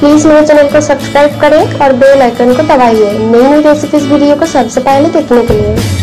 Please मेरे channel को subscribe करें और बेल आइकन को दबाइए। नई नई रेसिपीज़ वीडियो को सबसे पहले देखने के लिए।